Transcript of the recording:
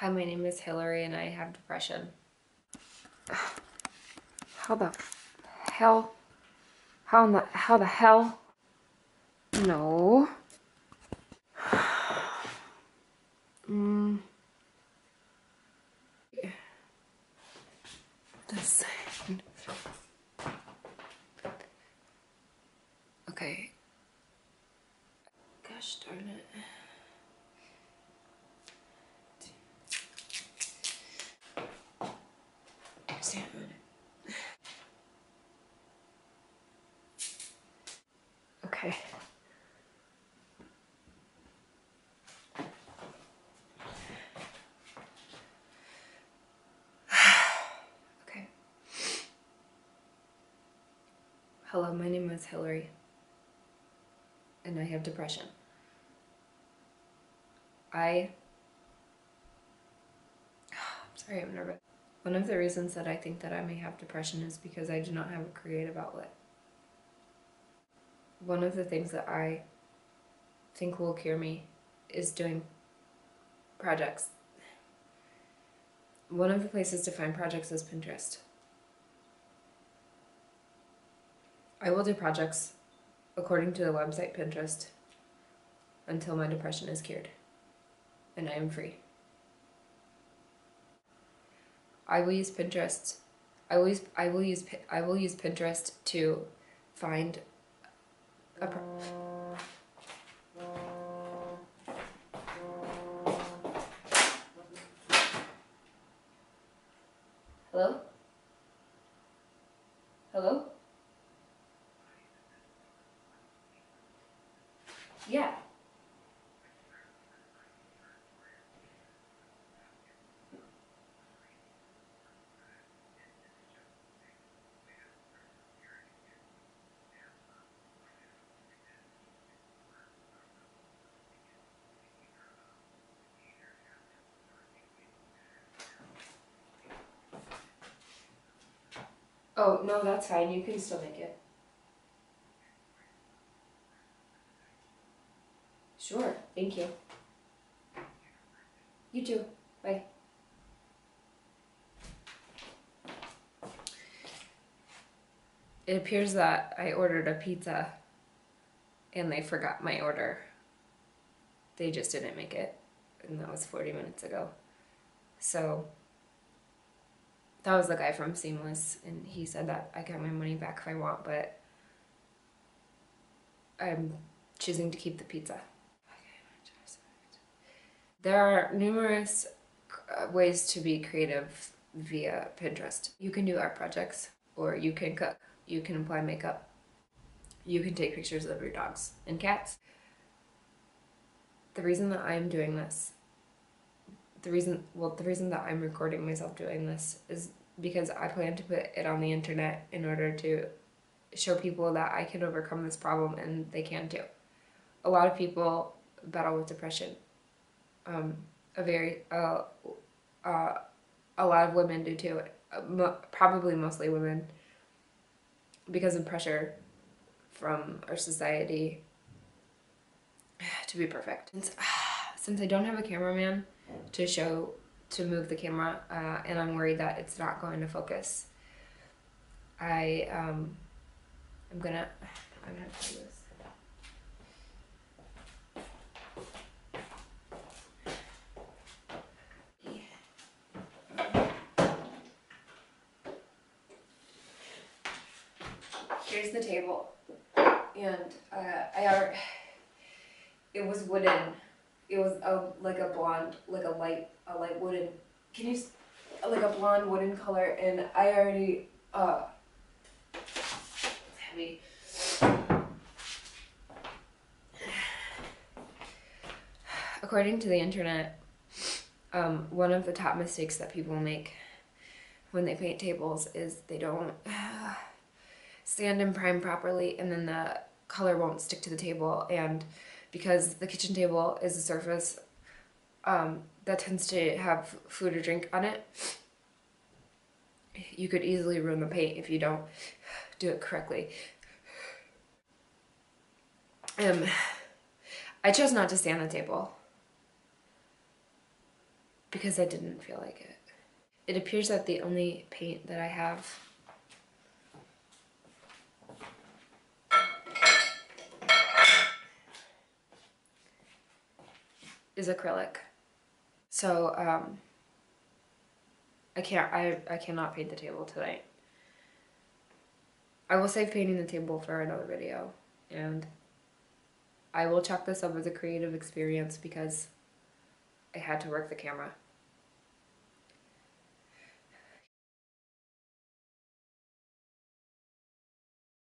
Hi, my name is Hillary and I have depression. How the hell? How in the how the hell? No. Mm. This. Okay. Okay. okay. Hello, my name is Hillary. And I have depression. I. I'm sorry, I'm nervous. One of the reasons that I think that I may have depression is because I do not have a creative outlet. One of the things that I think will cure me is doing projects. One of the places to find projects is Pinterest. I will do projects according to the website Pinterest until my depression is cured and I am free. I will use Pinterest. I will use I will use I will use Pinterest to find a pro- Hello? Hello? Yeah. Oh, no, that's fine. You can still make it. Sure. Thank you. You too. Bye. It appears that I ordered a pizza and they forgot my order. They just didn't make it, and that was 40 minutes ago. So that was the guy from Seamless, and he said that I get my money back if I want, but I'm choosing to keep the pizza. There are numerous uh, ways to be creative via Pinterest. You can do art projects, or you can cook, you can apply makeup, you can take pictures of your dogs and cats. The reason that I'm doing this the reason well the reason that i'm recording myself doing this is because i plan to put it on the internet in order to show people that i can overcome this problem and they can too. A lot of people battle with depression. Um, a very uh, uh, a lot of women do too. Probably mostly women. Because of pressure from our society to be perfect. Since, since i don't have a cameraman to show to move the camera uh, and I'm worried that it's not going to focus. I um I'm gonna I'm gonna do this. Here's the table, and uh, I it was wooden it was a like a blonde, like a light, a light wooden. Can you, like a blonde wooden color, and I already uh. It's heavy. According to the internet, um, one of the top mistakes that people make when they paint tables is they don't sand and prime properly, and then the color won't stick to the table, and because the kitchen table is a surface um, that tends to have food or drink on it, you could easily ruin the paint if you don't do it correctly. Um, I chose not to stand on the table. because I didn't feel like it. It appears that the only paint that I have is acrylic. So um I can't I I cannot paint the table tonight. I will save painting the table for another video and I will chalk this up as a creative experience because I had to work the camera.